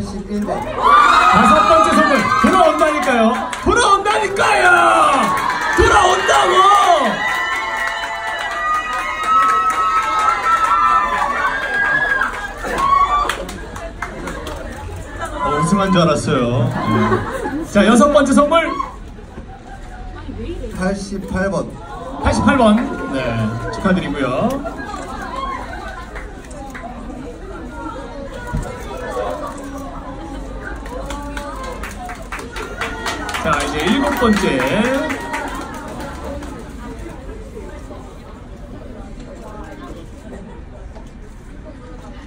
181번. 다섯 번째 선물 돌아온다니까요. 돌아온다니까요. 돌아온다고. 어, 우승한 줄 알았어요. 네. 자 여섯 번째 선물 88번. 88번 네 축하드리고요. 자 이제 일곱 번째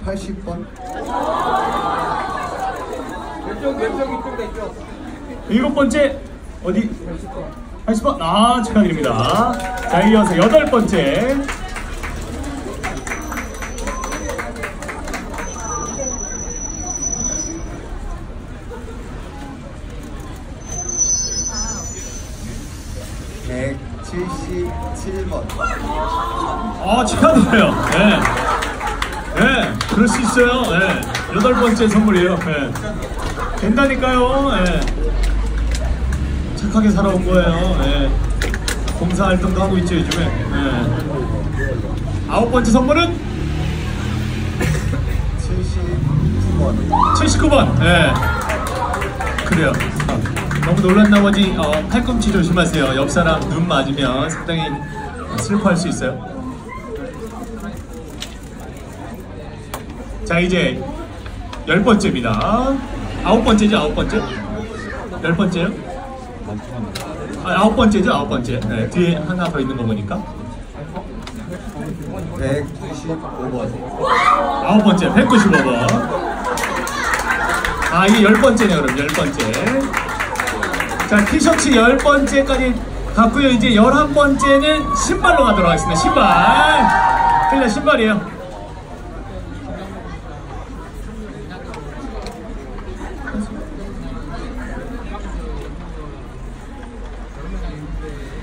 80번. 일곱 번째 어디? 80번 아 축하드립니다. 자 이어서 여덟 번째 칠 177번. 아 축하드려요. 네. 네, 그럴 수 있어요. 네. 여덟 번째 선물이에요. 네. 된다니까요. 네. 착하게 살아온 거예요. 네. 봉사 활동도 하고 있죠 요즘에. 네. 아홉 번째 선물은 79번. 79번. 네. 그래요. 너무 놀란 나머지 어, 팔꿈치 조심하세요. 옆 사람 눈 맞으면 상당히 슬퍼할 수 있어요. 자 이제 열 번째입니다. 아홉 번째죠, 아홉 번째? 열 번째요? 아, 아홉 번째죠, 아홉 번째. 네, 뒤에 하나 더 있는 거 보니까 195번. 아홉 번째, 195번. 아, 이게 열 번째네요, 그럼 열 번째. 자, 티셔츠 열 번째까지 갔고요. 이제 열한 번째는 신발로 가도록 하겠습니다. 신발. 그냥 신발이에요.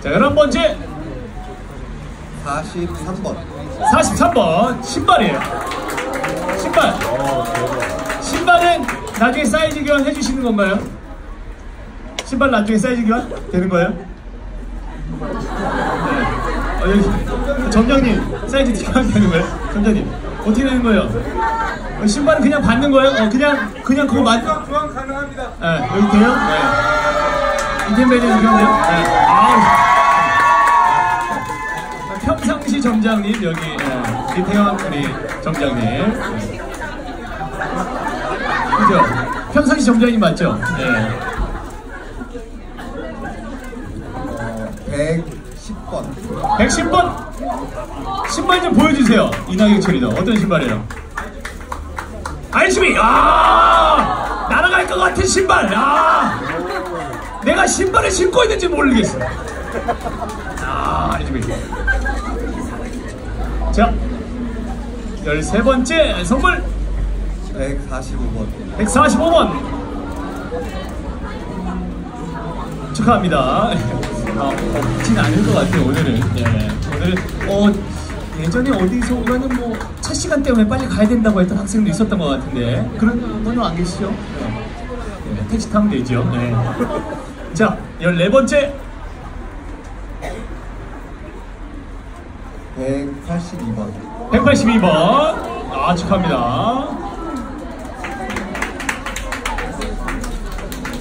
자, 열한 번째 43번. 43번 신발이에요. 신발. 신발은 나중에 사이즈 교환 해 주시는 건가요? 신발 나중에 사이즈 교환 되는 거예요? 네. 어, 여기 점장님 사이즈 교환 되는 거예요? 점장님 어떻게 되는 거예요? 어, 신발은 그냥 받는 거예요? 어, 그냥 그냥 그거 맞? 교환 가능합니다. 네, 여기 돼요? 네. 인텐 매니저 그런데요? 네. 아우. 평상시 점장님 여기 예, 이태원 우리 점장님 예. 그죠? 평상시 점장님 맞죠? 네. 어, 110번. 110번? 신발 좀 보여주세요. 이낙영 처리도 어떤 신발이에요? 알심이 아! 날아갈 것 같은 신발! 아! 내가 신발을 신고 있는지 모르겠어 아 알심이 자 13번째 선물. 145번. 145번. 축하합니다. 어, 없진 않을 것 같아요 오늘은. 예, 오늘은 어 예전에 어디서가는 뭐첫 시간 때문에 빨리 가야 된다고 했던 학생도 있었던 것 같은데 그런 분은 안 계시죠? 네. 네, 택시 타면 되죠. 네. 자 14번째 182번. 182번 아 축하합니다.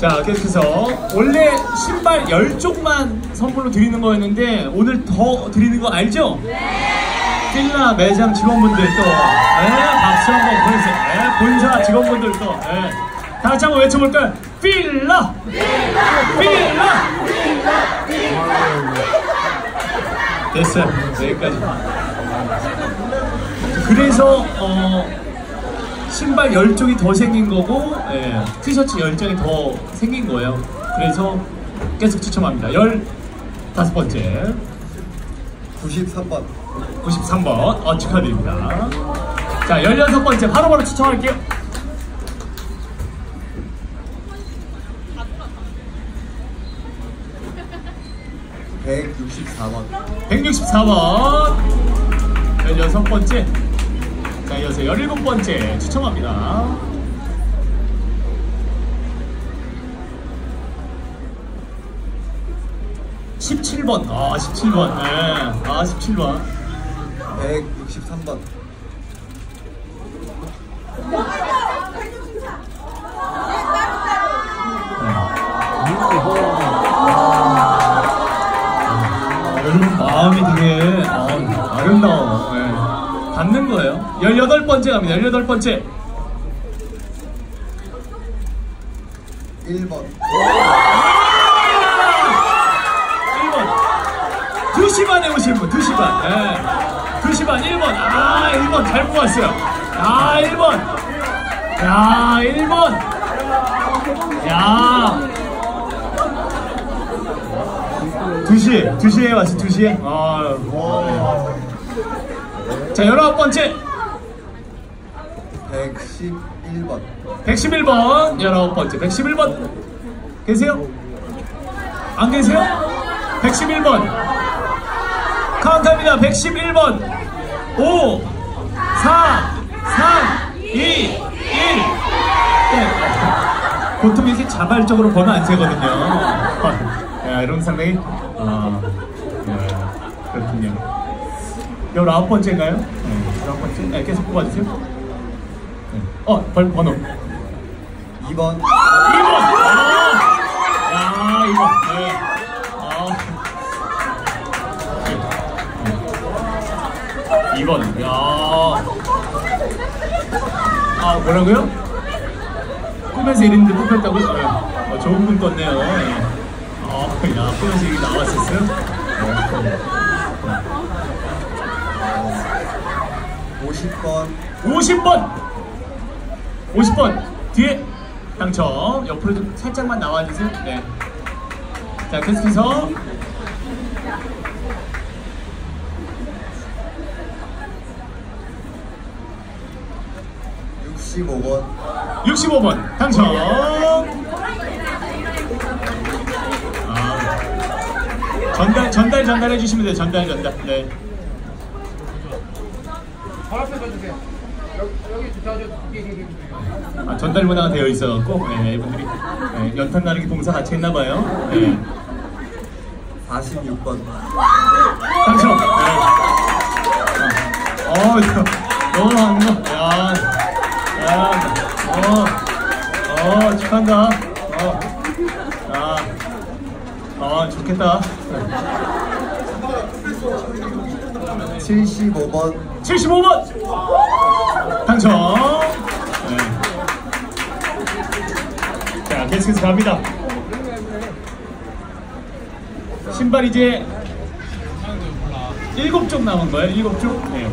자 계속해서 원래 신발 10쪽만 선물로 드리는 거였는데 오늘 더 드리는 거 알죠? 필라 매장 직원분들 또 네, 박수 한번 보내주세요 네, 본사 직원분들 또 네. 다 같이 한번 외쳐볼까요? 필라! 필라! 됐어요 여기까지 그래서 어, 신발 10쪽이 더 생긴 거고 예, 티셔츠 10장이 더 생긴 거예요. 그래서 계속 추첨합니다. 15번째. 93번. 93번. 어, 축하드립니다. 자 16번째 바로바로 추첨할게요. 백 164번. 164번. 16번째 들어서 17번째 추첨합니다. 십칠 번 아, 십칠 번 네. 아, 십칠 번 163번. 닿는 거예요. 18번째 갑니다. 18번째. 1번. 1번. 2시 반에 오신 분, 2시 반. 네. 2시 반, 1번. 아, 1번 잘 뽑았어요. 아, 1번. 야, 1번. 야. 2시, 2시에 왔어, 2시에. 아, 자, 19번째. 111번. 111번, 19번째. 111번. 계세요? 안 계세요? 111번. 카운트합니다. 111번. 5, 4, 3, 2, 1. 네. 보통 이렇게 자발적으로 번호 안 세거든요. 야, 이런 상당히, 아, 19번째인가요? 네, 19번째. 네, 계속 뽑아주세요. 네. 어, 번, 번호. 2번. 2번! 아! 야, 2번. 네. 아. 2번. 야. 아, 뭐라고요? 꿈에서 이름들 뽑혔다고요? 네. 어, 좋은 분 떴네요. 네. 아, 야, 꿈에서 이름이 나왔었어요? 네. 50번. 50번! 50번! 뒤에 당첨. 옆으로 좀 살짝만 나와주세요. 네. 자, 계속해서 65번. 65번 당첨. 아, 전달 전달 전달해 주시면 돼요. 전달 전달. 네. 바로 앞에 서주세요. 여기, 여기 주차하셔. 아, 전달 문화가 되어 있어갖고 네, 이분들이 네, 연탄 나르기 봉사 같이 했나봐요. 네. 46번. 당첨. 네. 어, 어, 저, 너무 반가. 야, 야, 어, 어, 축한다. 어, 아, 어, 좋겠다. 75번. 75번 당첨. 네. 자, 계속해서 갑니다. 신발 이제 일곱 쪽 남은 거예요. 일곱 쪽. 네.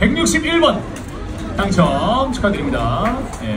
161. 161번 당첨 축하드립니다. 예.